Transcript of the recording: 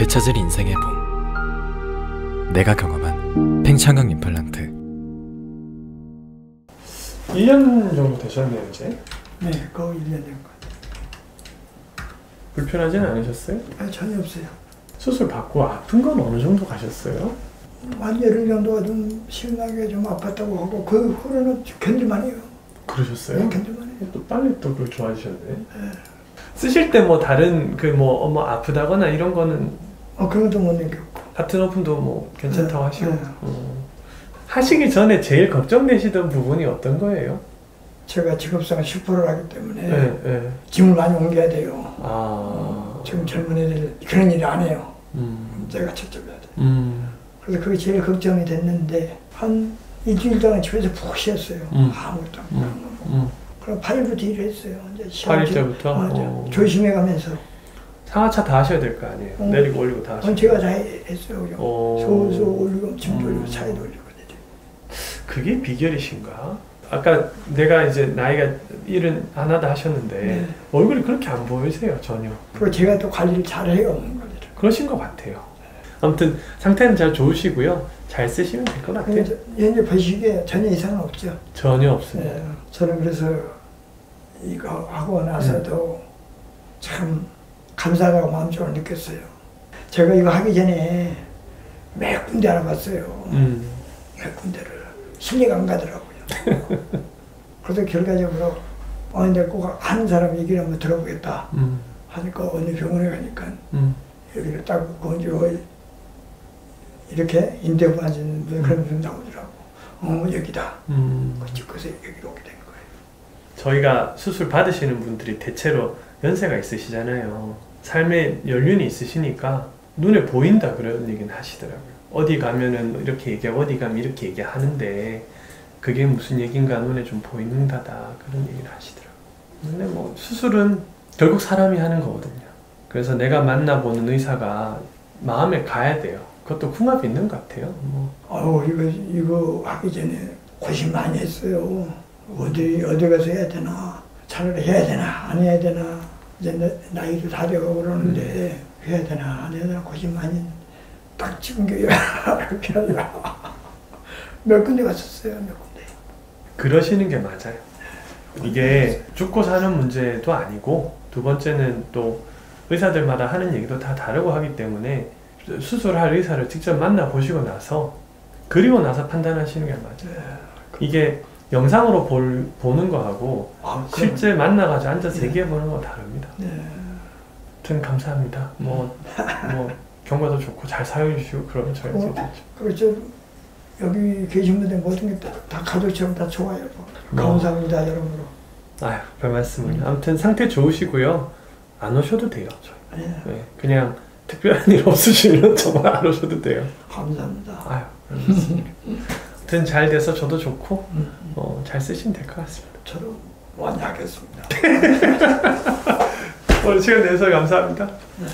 되찾을 인생의 봄 내가 경험한 팽창강 임플란트 1년 정도 되셨네요 이제 네, 거의 1년 된것 불편하진 않으셨어요? 같아요. 아, 전혀 없어요. 수술 받고 아픈 건 어느 정도 가셨어요? 한 열흘 정도가 좀 심하게 좀 아팠다고 하고 그 후로는 견딜만 해요. 그러셨어요? 네, 견딜만 해요. 또 빨리 또 그 좋아지셨네 쓰실 때 뭐 다른 그 뭐 어머 아프다거나 이런 거는 어, 그런 것도 못 느꼈고. 같은 오픈도 뭐 괜찮다고 네, 하시고 네. 어. 하시기 전에 제일 걱정되시던 부분이 어떤 거예요? 제가 직업생활 10%를 하기 때문에 네, 네. 짐을 많이 옮겨야 돼요. 아, 지금 젊은 애들 그런 일안 해요. 음, 제가 직접 해야 돼. 음, 그래서 그게 제일 걱정이 됐는데 한 일주일 동안 집에서 푹 쉬었어요. 음. 아무것도 안 음. 하고. 음. 그럼 8일부터 일을 했어요. 이제 시험 8일 좀- 때부터? 맞아. 어. 조심해 가면서. 상하차 다 하셔야 될 거 아니에요? 어. 내리고 올리고 다 하셔야 제가 다 해- 했어요. 어. 소소 올리고 올리고 음. 차에도 올리고 그랬죠. 그게 비결이신가? 아까 내가 이제 나이가 일은 안 하다 하셨는데 네. 얼굴이 그렇게 안 보이세요 전혀 그리고 제가 또 관리를 잘해요. 관리를. 그러신 것 같아요 아무튼 상태는 잘 좋으시고요 잘 쓰시면 될 것 같아요 현재 보시기에 전혀 이상은 없죠. 전혀 없습니다 예, 저는 그래서 이거 하고 나서도 참 감사하다고 마음적으로 느꼈어요. 제가 이거 하기 전에 몇 군데 알아봤어요. 음. 몇 군데를 신뢰가 안 가더라고요. 그래서 결과적으로 어, 근데 꼭 하는 사람 얘기를 한번 들어보겠다 음. 하니까 어느 병원에 가니까 음. 여기를 딱 건조 이렇게 인대부 하시는 분 그런 분 나오더라고. 어 여기다. 음. 그 집에서 여기로 오게 된 거예요. 저희가 수술 받으시는 분들이 대체로 연세가 있으시잖아요. 삶의 연륜이 있으시니까 눈에 보인다 그런 얘기는 하시더라고요. 어디 가면은 이렇게 얘기하고 어디 가면 이렇게 얘기하는데 그게 무슨 얘긴가 눈에 좀 보이는다다 그런 얘기를 하시더라고요. 근데 뭐 수술은 결국 사람이 하는 거거든요. 그래서 내가 만나보는 의사가 마음에 가야 돼요. 그것도 궁합이 있는 것 같아요. 뭐 아우 이거 이거 하기 전에 고심 많이 했어요. 어디 어디 가서 해야 되나? 차라리 해야 되나 안 해야 되나? 이제 나, 나이도 다 되고 그러는데 해야 되나 안 해야 되나 고심 많이 딱 지금 게 이렇게 하더라. 몇 군데 갔었어요 몇 군데. 그러시는 게 맞아요. 이게 죽고 사는 문제도 아니고 두 번째는 또 의사들마다 하는 얘기도 다 다르고 하기 때문에 수술할 의사를 직접 만나 보시고 나서 그리고 나서 판단하시는 게 맞아요. 이게 영상으로 볼, 보는 거하고 아, 실제 만나가지고 앉아서 얘기해 보는 거 다릅니다. 네. 아무튼 감사합니다. 뭐, 뭐 경과도 좋고 잘 사용해 주시고 그러면 저희가 어. 그렇죠. 여기 계신 분들 모든 게 다 가족처럼 다 좋아요. 뭐. 감사합니다 여러분으로. 아유 별 말씀을. 아무튼 상태 좋으시고요. 안 오셔도 돼요. 저희. 네. 네, 그냥 특별한 일 없으시면 정말 안 오셔도 돼요. 감사합니다. 아유, 알겠습니다. 아무튼 잘 돼서 저도 좋고 음, 어, 잘 쓰시면 될 것 같습니다. 저도 많이 하겠습니다. 오늘 시간 내서 감사합니다. 네.